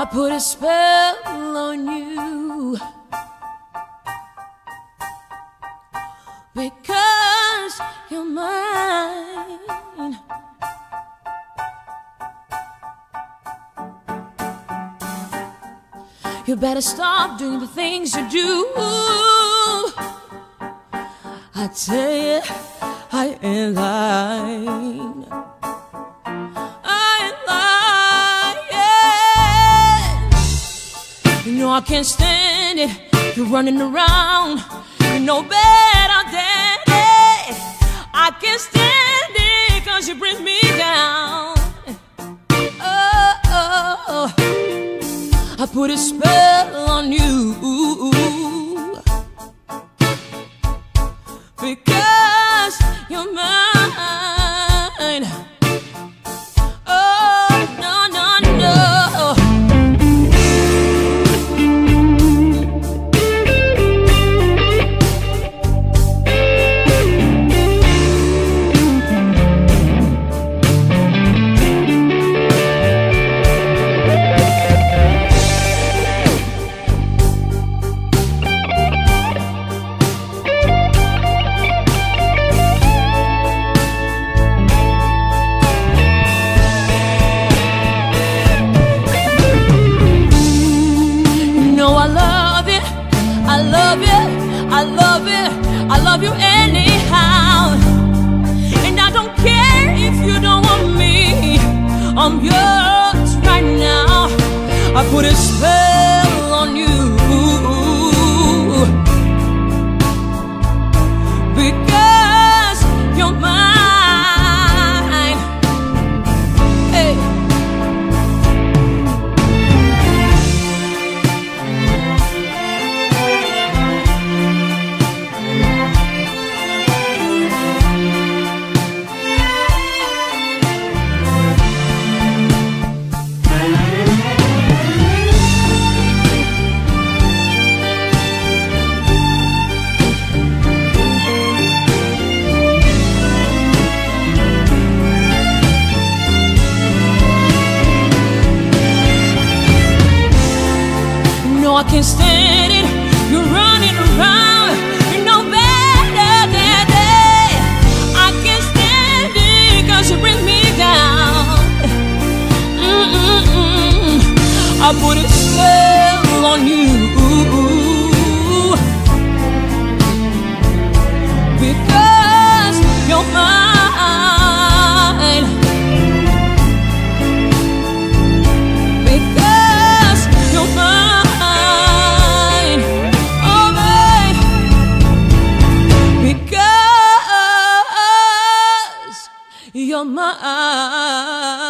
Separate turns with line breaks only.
I put a spell on you because you're mine. You better stop doing the things you do. I tell you, I ain't lying. You know I can't stand it. You're running around. You know better, daddy. I can't stand it cause you bring me down. Oh, oh, oh. I put a spell on you because you're mine. Love you, I love you anyhow. And I don't care if you don't want me, I'm yours right now. I put a spell I can't stand it. You're running around. You're no better than that. I can't stand it cause you bring me down. Mm -mm -mm. I put it my eyes.